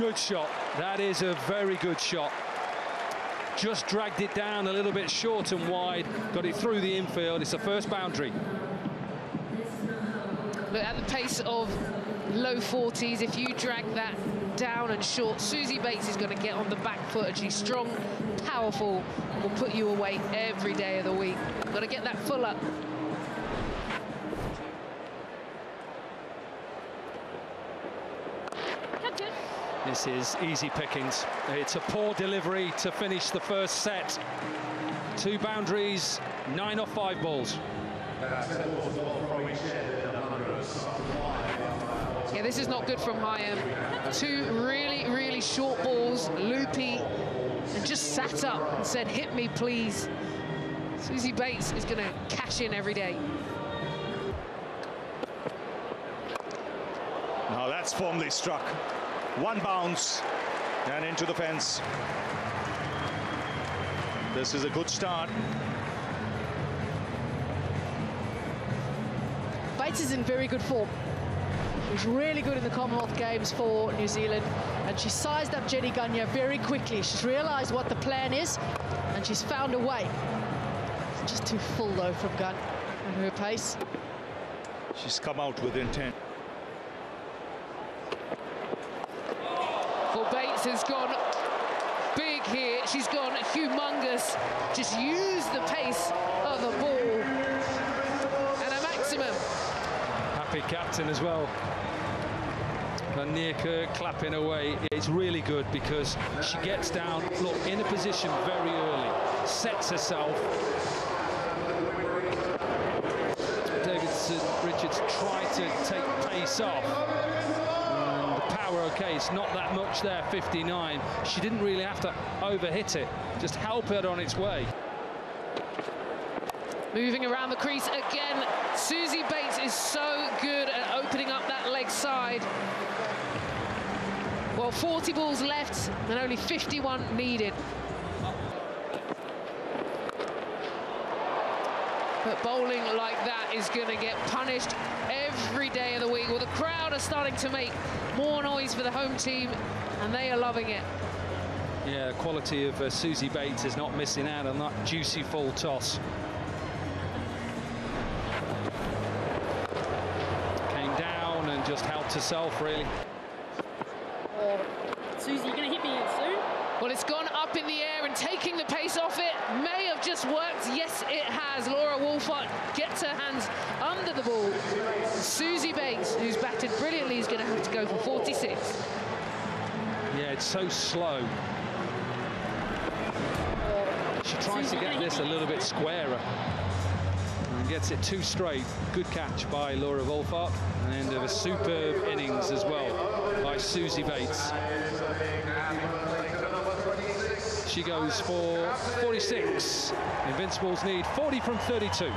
Good shot. That is a very good shot. Just dragged it down a little bit short and wide, got it through the infield. It's the first boundary. Look at the pace of low 40s. If you drag that down and short, Suzie Bates is going to get on the back foot and she's strong, powerful, will put you away every day of the week. Got to get that full up. This is easy pickings. It's a poor delivery to finish the first set. Two boundaries, nine off five balls. Yeah, this is not good from Higham. Two really, really short balls, loopy, and just sat up and said, hit me, please. Suzie Bates is going to cash in every day. Now that's firmly struck. One bounce and into the fence. This is a good start. Bates is in very good form. He's really good in the Commonwealth Games for New Zealand. And she sized up Jenny Gunya very quickly. She's realised what the plan is, and she's found a way. It's just too full, though, from Gunn and her pace. She's come out with intent. Bates has gone big here. She's gone humongous. Just use the pace of the ball. And a maximum. Happy captain as well. Van Niekerk clapping away. It's really good because she gets down, look, in a position very early, sets herself. Davidson Richards tried to take pace off. And the power, okay, it's not that much there, 59. She didn't really have to overhit it, just help it on its way. Moving around the crease again. Suzie Bates is so good at opening up that leg side. Well, 40 balls left and only 51 needed. But bowling like that is going to get punished every day of the week. Well, the crowd are starting to make more noise for the home team, and they are loving it. Yeah, the quality of uh, Suzie Bates is not missing out on that juicy full toss. Came down and just helped herself, really. Oh, Suzie, you're going to hit me soon? Well, it's gone up in the air and taking the pace off it may have just worked. Yes, it has. Gets her hands under the ball. Suzie Bates, who's batted brilliantly, is going to have to go for 46. Yeah, it's so slow. She tries to get this a little bit squarer. And gets it too straight. Good catch by Laura Wolvaardt. And of a superb innings as well by Suzie Bates. She goes for 46. Invincibles need 40 from 32.